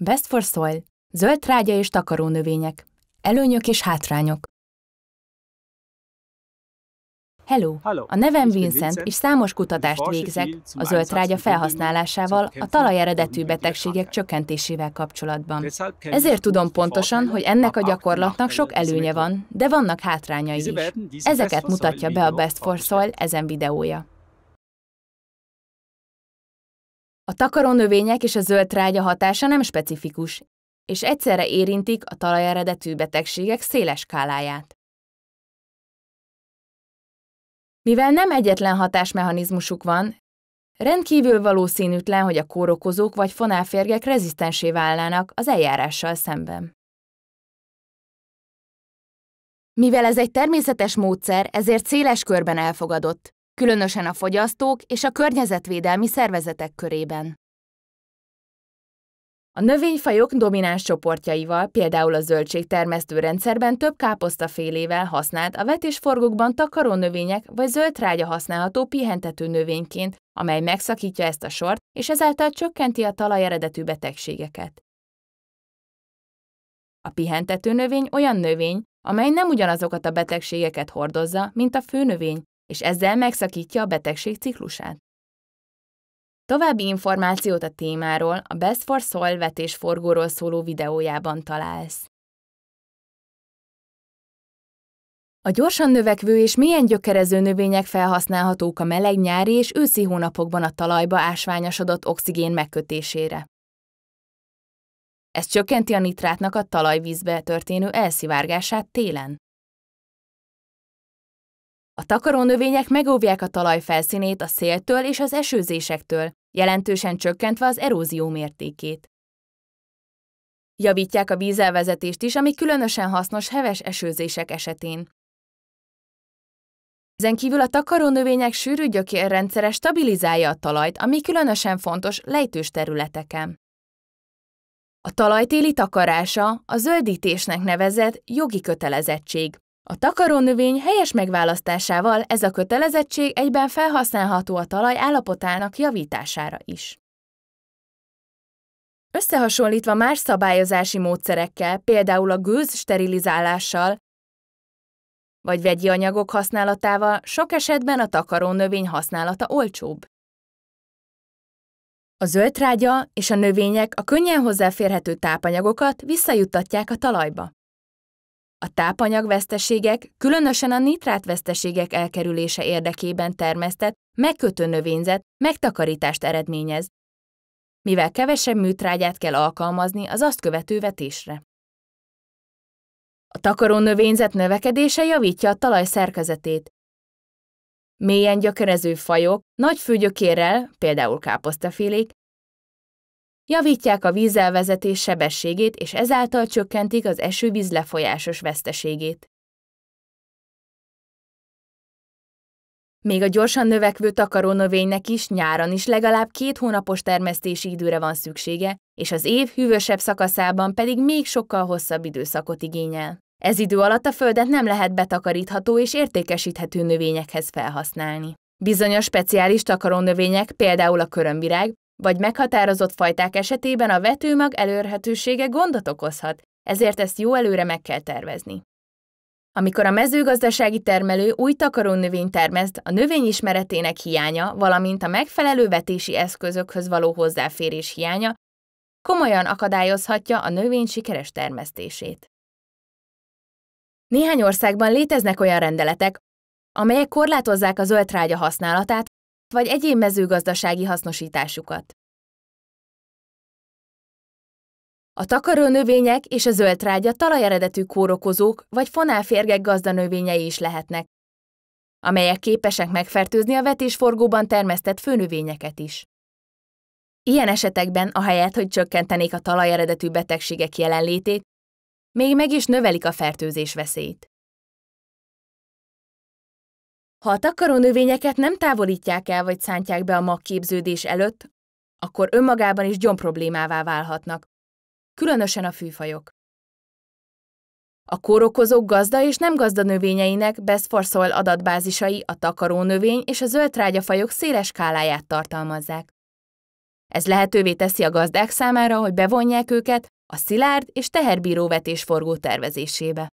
Best for Soil, zöld trágya és takarónövények, előnyök és hátrányok. Hello! A nevem Vincent, és számos kutatást végzek a zöld trágya felhasználásával a talaj eredetű betegségek csökkentésével kapcsolatban. Ezért tudom pontosan, hogy ennek a gyakorlatnak sok előnye van, de vannak hátrányai is. Ezeket mutatja be a Best for Soil ezen videója. A takarónövények és a zöld trágya hatása nem specifikus, és egyszerre érintik a talajeredetű betegségek széles skáláját. Mivel nem egyetlen hatásmechanizmusuk van, rendkívül valószínűtlen, hogy a kórokozók vagy fonálférgek rezisztensé válnának az eljárással szemben. Mivel ez egy természetes módszer, ezért széles körben elfogadott, különösen a fogyasztók és a környezetvédelmi szervezetek körében. A növényfajok domináns csoportjaival, például a zöldségtermesztő rendszerben több káposztafélével használt a vetésforgókban takaró növények vagy zöld trágya használható pihentető növényként, amely megszakítja ezt a sort, és ezáltal csökkenti a talaj eredetű betegségeket. A pihentető növény olyan növény, amely nem ugyanazokat a betegségeket hordozza, mint a főnövény, és ezzel megszakítja a betegség ciklusát. További információt a témáról a Best for Soil vetésforgóról szóló videójában találsz. A gyorsan növekvő és mélyen gyökerező növények felhasználhatók a meleg nyári és őszi hónapokban a talajba ásványosodott oxigén megkötésére. Ez csökkenti a nitrátnak a talajvízbe történő elszivárgását télen. A takarónövények megóvják a talaj felszínét a széltől és az esőzésektől, jelentősen csökkentve az erózió mértékét. Javítják a vízelvezetést is, ami különösen hasznos heves esőzések esetén. Ezen kívül a takarónövények sűrű gyökérrendszere stabilizálja a talajt, ami különösen fontos lejtős területeken. A talajtéli takarása a zöldítésnek nevezett jogi kötelezettség, a takarónövény helyes megválasztásával ez a kötelezettség egyben felhasználható a talaj állapotának javítására is. Összehasonlítva más szabályozási módszerekkel, például a gőz sterilizálással, vagy vegyi anyagok használatával, sok esetben a takarónövény használata olcsóbb. A zöldtrágya és a növények a könnyen hozzáférhető tápanyagokat visszajuttatják a talajba. A tápanyagveszteségek, különösen a nitrátveszteségek elkerülése érdekében termesztett, megkötő növényzet megtakarítást eredményez, mivel kevesebb műtrágyát kell alkalmazni az azt követő vetésre. A takaró növényzet növekedése javítja a talaj szerkezetét. Mélyen gyökerező fajok, nagy főgyökérrel, például káposztafélék, javítják a vízelvezetés sebességét, és ezáltal csökkentik az esővíz lefolyásos veszteségét. Még a gyorsan növekvő takarónövénynek is nyáron is legalább két hónapos termesztési időre van szüksége, és az év hűvösebb szakaszában pedig még sokkal hosszabb időszakot igényel. Ez idő alatt a földet nem lehet betakarítható és értékesíthető növényekhez felhasználni. Bizonyos speciális takarónövények, például a körömvirág, vagy meghatározott fajták esetében a vetőmag elérhetősége gondot okozhat, ezért ezt jó előre meg kell tervezni. Amikor a mezőgazdasági termelő új takarónövényt termeszt, a növény ismeretének hiánya, valamint a megfelelő vetési eszközökhöz való hozzáférés hiánya komolyan akadályozhatja a növény sikeres termesztését. Néhány országban léteznek olyan rendeletek, amelyek korlátozzák a zöldtrágya használatát vagy egyéb mezőgazdasági hasznosításukat. A takarónövények és a zöldtrágya talajeredetű kórokozók vagy fonálférgek gazdanövényei is lehetnek, amelyek képesek megfertőzni a vetésforgóban termesztett főnövényeket is. Ilyen esetekben, ahelyett, hogy csökkentenék a talajeredetű betegségek jelenlétét, még meg is növelik a fertőzés veszélyt. Ha a takarónövényeket nem távolítják el vagy szántják be a magképződés előtt, akkor önmagában is gyomproblémává válhatnak, különösen a fűfajok. A kórokozók gazda és nem gazda növényeinek Best for adatbázisai a takarónövény és a zöld trágyafajok széles skáláját tartalmazzák. Ez lehetővé teszi a gazdák számára, hogy bevonják őket a szilárd és teherbíró vetésforgó tervezésébe.